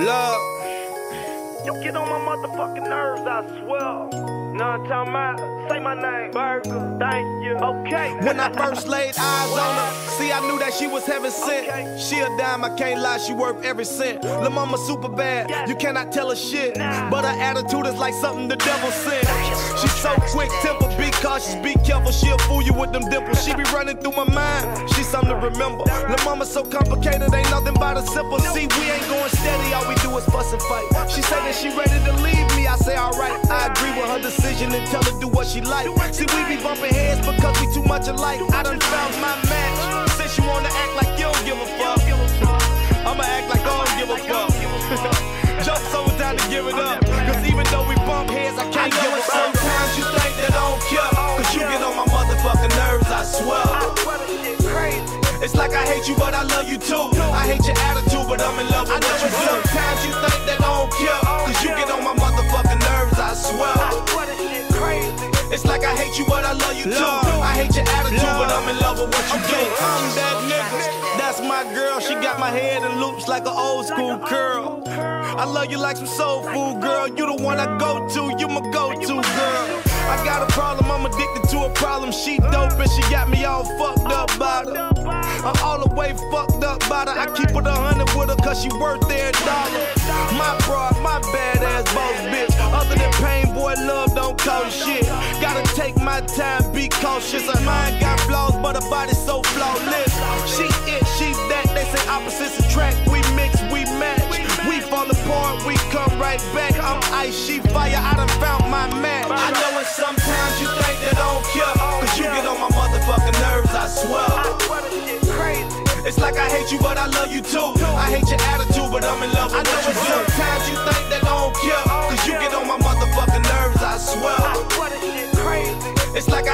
Love. You get on my motherfucking nerves, I swear. I'm talking about? Say my name. Burga. Thank you. Okay. When I first laid eyes on her, see, I knew that she was heaven sent. Okay. She a dime, I can't lie, she worth every cent. Lil' mama super bad, you cannot tell her shit. But her attitude is like something the devil sent. She's so quick temper, be cautious, be careful. She'll fool you with them dimples. She be running through my mind, she's something to remember. Lil' mama so complicated, ain't nothing but a simple. See, we ain't going what she like. See, we be bumping heads because we too much alike. I done found my match. Since you wanna act like you don't give a fuck, I'ma act like I don't give a fuck. Joke's so time to give it up. Cause even though we bump heads, I can't give it up. Sometimes you think that I don't care. Cause you get on my motherfucking nerves, I swear. swear this shit crazy. It's like I hate you, but I love you too. I hate your attitude, but I'm in love with you hate you, but I love you too. I hate your attitude, but I'm in love with what you do. I'm that nigga. That's my girl. She got my head in loops like an old school curl. I love you like some soul food, girl. You the one I go to. You my go-to girl. I got a problem. I'm addicted to a problem. She uh. dope and she got me all fucked up by her. I'm all the way fucked up by her. I keep it a hundred with her cause she worth every take my time, be cautious. Her mind got flaws, but her body so flawless. She it, she that. They say opposites attract. We mix, we match. We fall apart, we come right back. I'm ice, she fire. I done found my match. I know it sometimes you think that I don't care. Cause you get on my motherfucking nerves, I swear. Swear this shit crazy. It's like I hate you, but I love you too. I hate your attitude, but I'm in love with you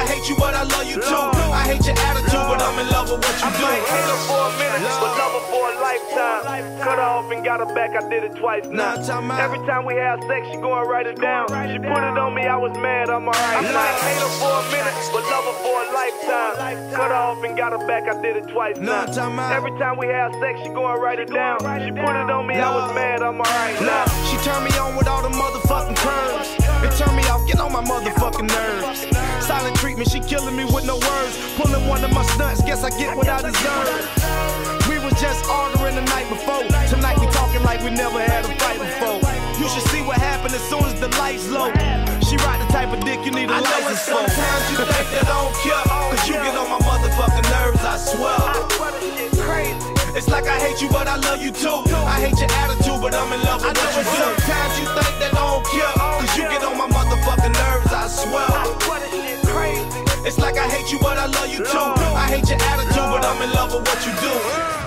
hate you, but I love you too. I hate your attitude, but I'm in love with what you I do. might hate her for a minute, but love her for a lifetime. Cut her off and got her back, I did it twice now. Nah, time out. Every time we have sex, she going write it down. She put it on me, I was mad, I'm alright. I might hate her for a minute, but love her for a lifetime. Cut her off and got her back, I did it twice Nah, now. Every time we have sex, she going write it down. She put it on me, I was mad, I'm alright now. Look, she turn me on with all the motherfucking curves. And turn me off, get on my motherfucking nerves. Silent treatment, she killing me with no words. Pulling one of my stunts, guess I get what I deserve. We was just arguing the night before. Tonight we talking like we never had a fight before. You should see what happened as soon as the lights low. She ride the type of dick you need a license for. Sometimes you think that I don't care. Cause you get on my motherfucking nerves, I swear. Swear this shit crazy. It's like I hate you, but I love you too. I hate your attitude, but I'm in love with what you do. Sometimes hate you, but I love you too. I hate your attitude, but I'm in love with what you do.